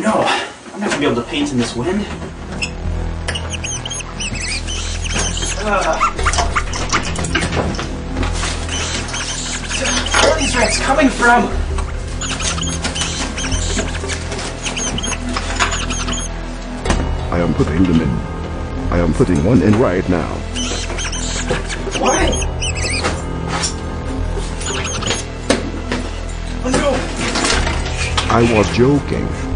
No, I'm not gonna be able to paint in this wind. Uh, Where are these rats coming from? I am putting them in. I am putting one in right now. What? Oh no! I was joking.